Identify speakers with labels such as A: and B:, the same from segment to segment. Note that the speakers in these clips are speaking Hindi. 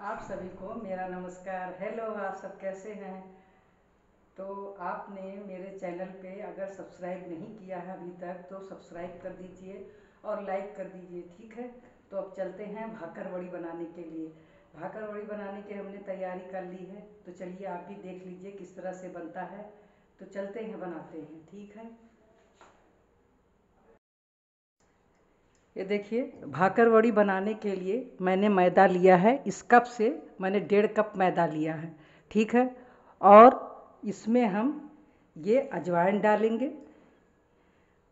A: आप सभी को मेरा नमस्कार। हेलो आप सब कैसे हैं? तो आपने मेरे चैनल पे अगर सब्सक्राइब नहीं किया है अभी तक तो सब्सक्राइब कर दीजिए और लाइक कर दीजिए, ठीक है? तो अब चलते हैं भाकर वड़ी बनाने के लिए। भाकर वड़ी बनाने की हमने तैयारी कर ली है। तो चलिए आप भी देख लीजिए किस तरह से बनता है। तो चलते हैं, बनाते हैं, ठीक है? ये देखिए भाकर वड़ी बनाने के लिए मैंने मैदा लिया है। इस कप से मैंने डेढ़ कप मैदा लिया है। ठीक है? और इसमें हम ये अजवाइन डालेंगे।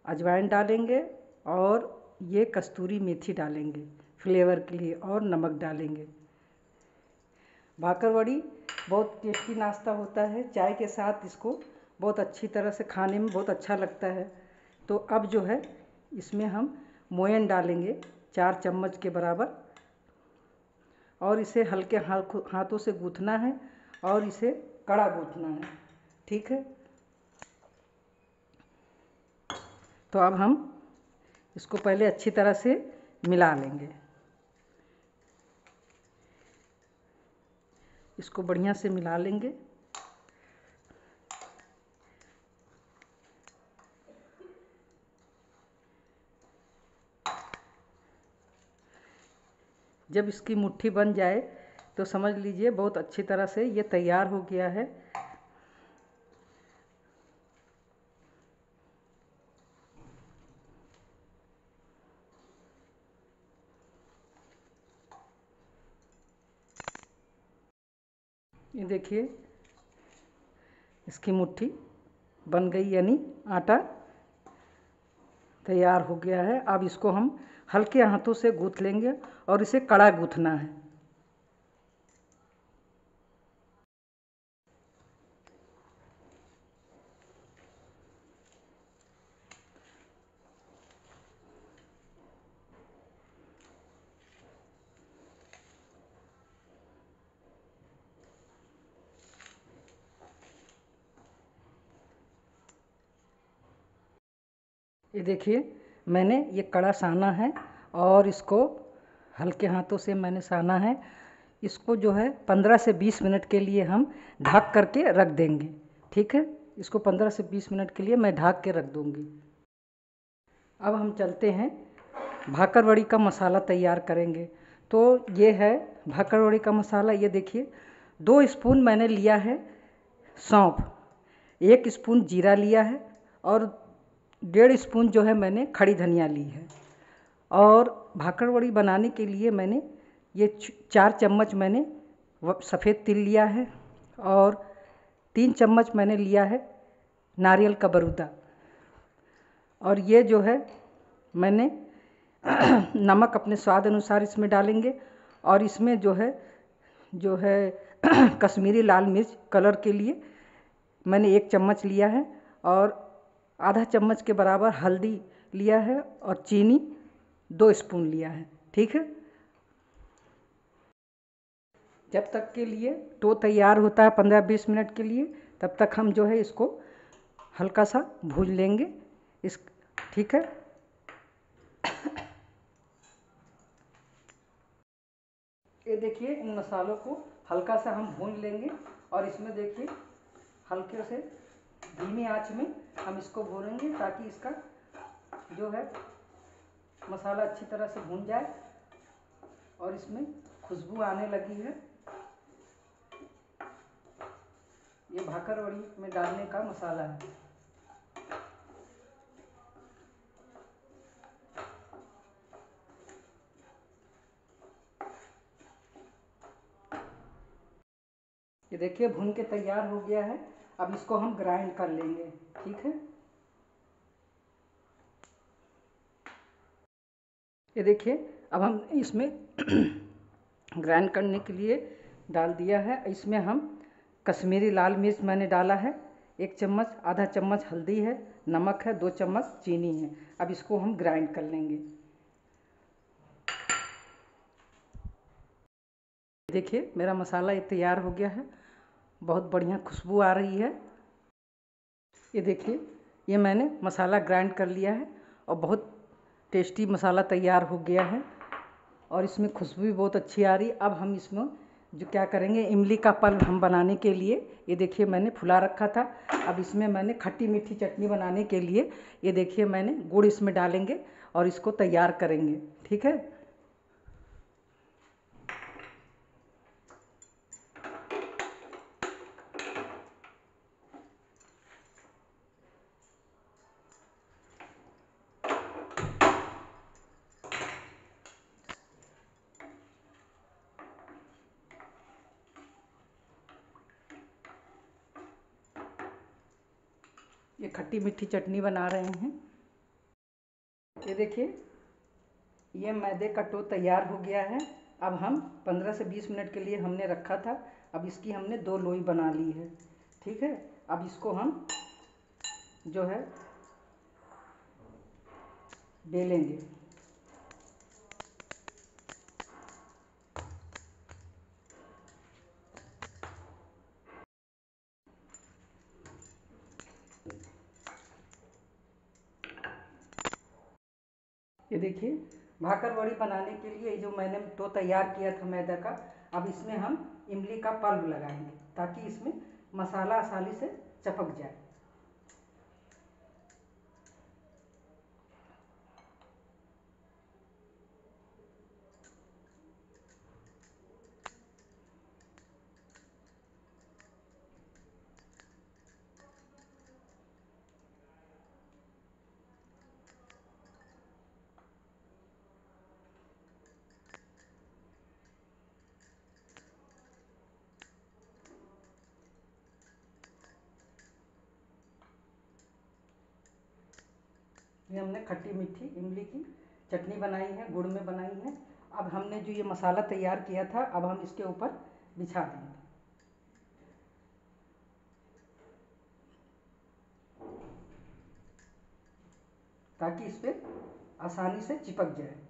A: अजवाइन डालेंगे और ये कस्तूरी मेथी डालेंगे फ्लेवर के लिए और नमक डालेंगे। भाकर वड़ी बहुत टेस्टी नाश्ता होता है। चाय के साथ इसको बहुत अच्छी तरह से खाने में बहुत अच्छा लगता है। तो अब जो है, इसमें हम मोयन डालेंगे चार चम्मच के बराबर। और इसे हल्के हाथों से गूँथना है और इसे कड़ा गूँथना है। ठीक है? तो अब हम इसको पहले अच्छी तरह से मिला लेंगे। इसको बढ़िया से मिला लेंगे। जब इसकी मुट्ठी बन जाए तो समझ लीजिए बहुत अच्छी तरह से ये तैयार हो गया है। ये देखिए, इसकी मुट्ठी बन गई, यानी आटा। तैयार हो गया है। अब इसको हम हल्के हाथों से गूँथ लेंगे और इसे कड़ा गूँथना है। ये देखिए, मैंने ये कड़ा साना है और इसको हल्के हाथों से मैंने साना है। इसको जो है पंद्रह से बीस मिनट के लिए हम ढक करके रख देंगे। ठीक है? इसको पंद्रह से बीस मिनट के लिए मैं ढक के रख दूँगी। अब हम चलते हैं। भाकरवड़ी का मसाला तैयार करेंगे। तो ये है भाकरवड़ी का मसाला। ये देखिए, दो स्पून मैंने लिया है सौंफ, एक स्पून जीरा लिया है और डेढ़ स्पून जो है मैंने खड़ी धनिया ली है। और भाकड़ वड़ी बनाने के लिए मैंने ये चार चम्मच मैंने सफ़ेद तिल लिया है और तीन चम्मच मैंने लिया है नारियल का बरूदा। और ये जो है मैंने नमक अपने स्वाद अनुसार इसमें डालेंगे और इसमें जो है जो है कश्मीरी लाल मिर्च कलर के लिए मैंने एक चम्मच लिया है और आधा चम्मच के बराबर हल्दी लिया है और चीनी दो स्पून लिया है, ठीक है? जब तक के लिए टो तैयार होता है पंद्रह बीस मिनट के लिए, तब तक हम जो है इसको हल्का सा भून लेंगे। इस, ठीक है? ये देखिए, इन मसालों को हल्का सा हम भून लेंगे और इसमें देखिए, हल्के से धीमी आँच में हम इसको भूनेंगे ताकि इसका जो है मसाला अच्छी तरह से भून जाए और इसमें खुशबू आने लगी है। ये भाकर वड़ी में डालने का मसाला है। ये देखिए, भून के तैयार हो गया है। अब इसको हम ग्राइंड कर लेंगे, ठीक है? ये देखिए, अब हम इसमें ग्राइंड करने के लिए डाल दिया है। इसमें हम कश्मीरी लाल मिर्च मैंने डाला है, एक चम्मच, आधा चम्मच हल्दी है, नमक है, दो चम्मच चीनी है। अब इसको हम ग्राइंड कर लेंगे। देखिए, मेरा मसाला ये तैयार हो गया है। बहुत बढ़िया खुशबू आ रही है। ये देखिए, ये मैंने मसाला ग्राइंड कर लिया है और बहुत टेस्टी मसाला तैयार हो गया है और इसमें खुशबू भी बहुत अच्छी आ रही अब हम इसमें जो क्या करेंगे, इमली का पल हम बनाने के लिए, ये देखिए मैंने फुला रखा था। अब इसमें मैंने खट्टी मीठी चटनी बनाने के लिए, ये देखिए मैंने गुड़ इसमें डालेंगे और इसको तैयार करेंगे, ठीक है? ये खट्टी मीठी चटनी बना रहे हैं। ये देखिए, ये मैदे का टो तैयार हो गया है। अब हम 15 से 20 मिनट के लिए हमने रखा था। अब इसकी हमने दो लोई बना ली है। ठीक है? अब इसको हम जो है, बेलेंगे। ये देखिए, भाकर बड़ी बनाने के लिए जो मैंने तो तैयार किया था मैदा का, अब इसमें हम इमली का पल्ब लगाएँगे ताकि इसमें मसाला आसानी से चपक जाए। ये हमने खट्टी मीठी इमली की चटनी बनाई है, गुड़ में बनाई है। अब हमने जो ये मसाला तैयार किया था, अब हम इसके ऊपर बिछा देंगे। ताकि इस पर आसानी से चिपक जाए।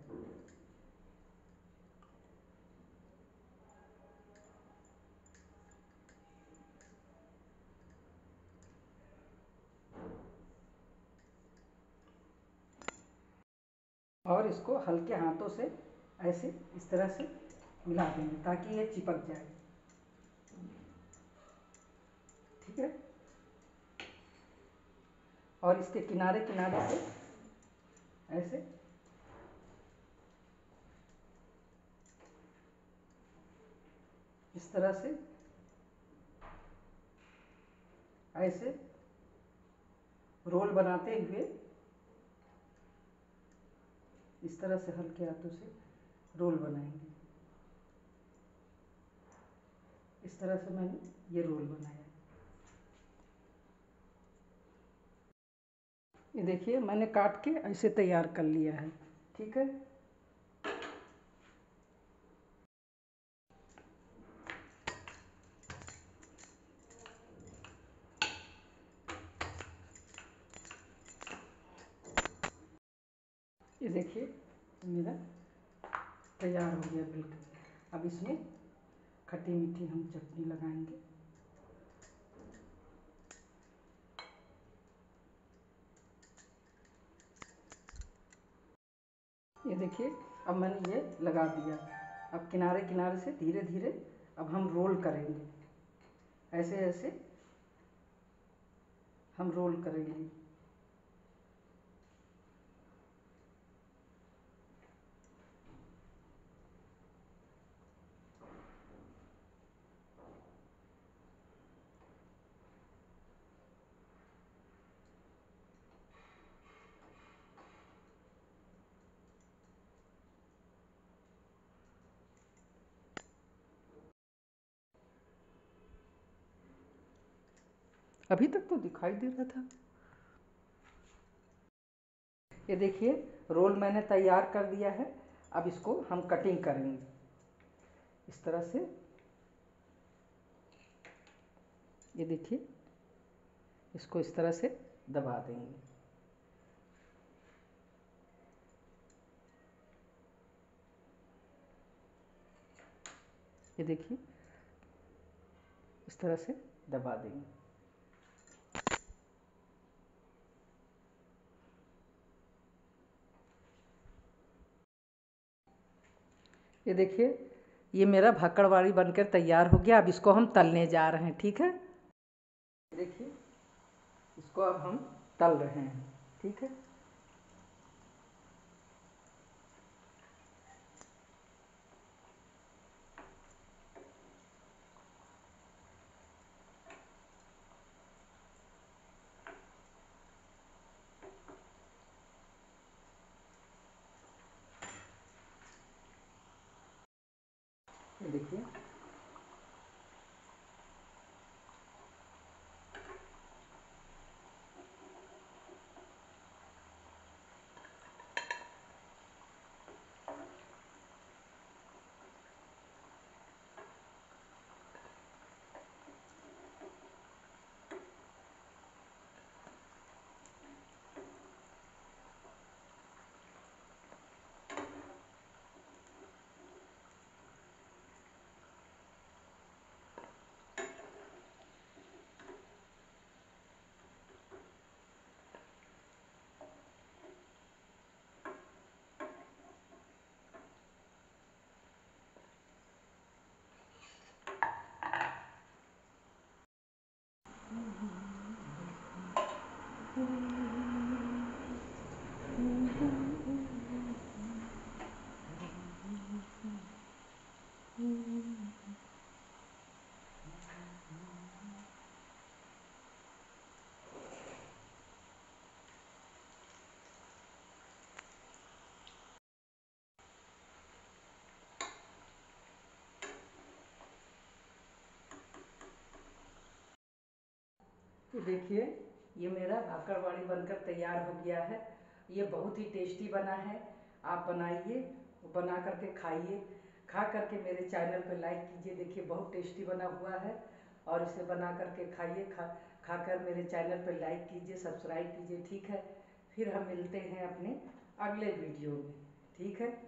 A: और इसको हल्के हाथों से ऐसे इस तरह से मिला देंगे ताकि ये चिपक जाए। ठीक है? और इसके किनारे किनारे से ऐसे इस तरह से ऐसे रोल बनाते हुए इस तरह से हल्के हाथों से रोल बनाएँगे। इस तरह से मैंने ये रोल बनाया। ये देखिए, मैंने काट के ऐसे तैयार कर लिया है। ठीक है ये देखिए मेरा तैयार हो गया बिल्कुल। अब इसमें खट्टी मीठी हम चटनी लगाएँगे। ये देखिए, अब मैंने ये लगा दिया। अब किनारे किनारे से धीरे धीरे अब हम रोल करेंगे। ऐसे ऐसे हम रोल करेंगे। अभी तक तो दिखाई दे रहा था। ये देखिए, रोल मैंने तैयार कर दिया है। अब इसको हम कटिंग करेंगे। इस तरह से। ये देखिए, इसको इस तरह से दबा देंगे। ये देखिए, इस तरह से दबा देंगे। ये देखिए, ये मेरा भाकड़वाड़ी बनकर तैयार हो गया। अब इसको हम तलने जा रहे हैं, ठीक है? देखिए, इसको अब हम तल रहे हैं, ठीक है? ये देखिए ये देखिए ये मेरा भाकड़वाड़ी बनकर तैयार हो गया है। ये बहुत ही टेस्टी बना है। आप बनाइए, बना करके खाइए। खा करके मेरे चैनल पे लाइक कीजिए। देखिए, बहुत टेस्टी बना हुआ है और इसे बना करके खाइए। खा खा कर मेरे चैनल पे लाइक कीजिए, सब्सक्राइब कीजिए, ठीक है? फिर हम मिलते हैं अपने अगले वीडियो में, ठीक है?